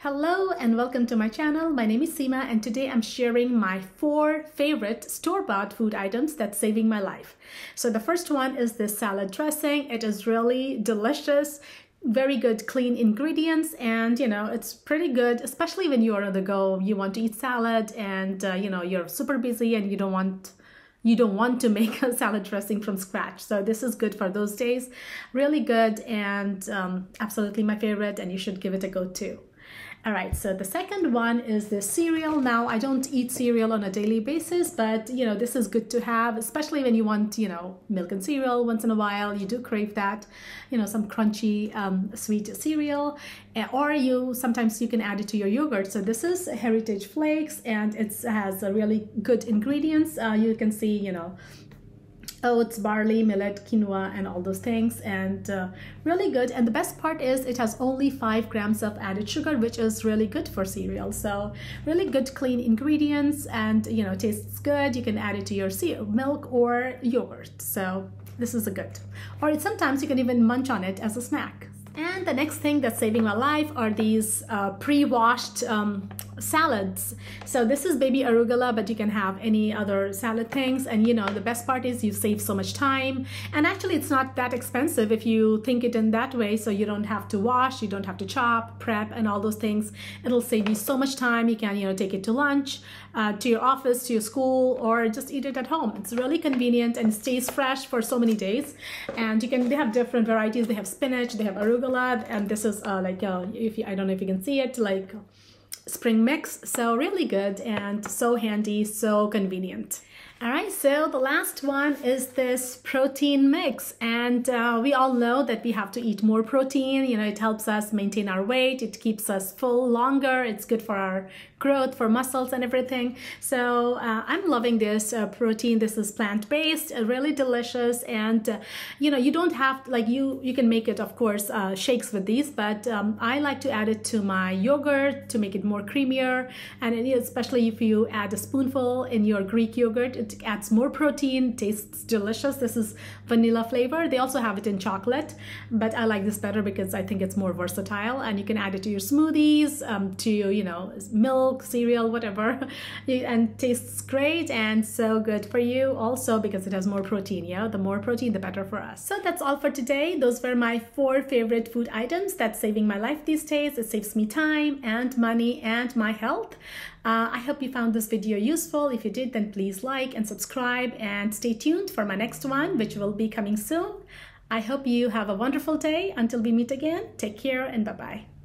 Hello and welcome to my channel. My name is Seema and today I'm sharing my four favorite store-bought food items that's saving my life. So the first one is this salad dressing. It is really delicious very good clean ingredients and you know it's pretty good especially when you're on the go you want to eat salad and uh, you know you're super busy and you don't want you don't want to make a salad dressing from scratch. So this is good for those days. Really good and um, absolutely my favorite and you should give it a go too. All right, so the second one is the cereal. Now, I don't eat cereal on a daily basis, but you know, this is good to have, especially when you want, you know, milk and cereal once in a while. You do crave that, you know, some crunchy um, sweet cereal, eh, or you sometimes you can add it to your yogurt. So this is Heritage Flakes, and it has a really good ingredients. Uh, you can see, you know, oats, barley, millet, quinoa, and all those things, and uh, really good. And the best part is it has only five grams of added sugar, which is really good for cereal. So really good, clean ingredients, and you know, tastes good. You can add it to your milk or yogurt. So this is a good. Or sometimes you can even munch on it as a snack. And the next thing that's saving my life are these uh, pre-washed um, salads. So this is baby arugula, but you can have any other salad things. And you know, the best part is you save so much time. And actually it's not that expensive if you think it in that way. So you don't have to wash, you don't have to chop, prep, and all those things. It'll save you so much time. You can, you know, take it to lunch, uh, to your office, to your school, or just eat it at home. It's really convenient and stays fresh for so many days. And you can, they have different varieties. They have spinach, they have arugula, and this is uh, like, uh, if you, I don't know if you can see it, like spring mix. So really good and so handy, so convenient. All right, so the last one is this protein mix. And uh, we all know that we have to eat more protein. You know, it helps us maintain our weight. It keeps us full longer. It's good for our growth, for muscles and everything. So uh, I'm loving this uh, protein. This is plant-based, uh, really delicious. And, uh, you know, you don't have, like you, you can make it, of course, uh, shakes with these, but um, I like to add it to my yogurt to make it more creamier. And especially if you add a spoonful in your Greek yogurt, it adds more protein, tastes delicious. This is vanilla flavor. They also have it in chocolate, but I like this better because I think it's more versatile and you can add it to your smoothies, um, to, you know, milk, cereal, whatever, and tastes great and so good for you also because it has more protein. Yeah, the more protein, the better for us. So that's all for today. Those were my four favorite food items that's saving my life these days. It saves me time and money and my health. Uh, I hope you found this video useful. If you did, then please like and subscribe and stay tuned for my next one, which will be coming soon. I hope you have a wonderful day. Until we meet again, take care and bye-bye.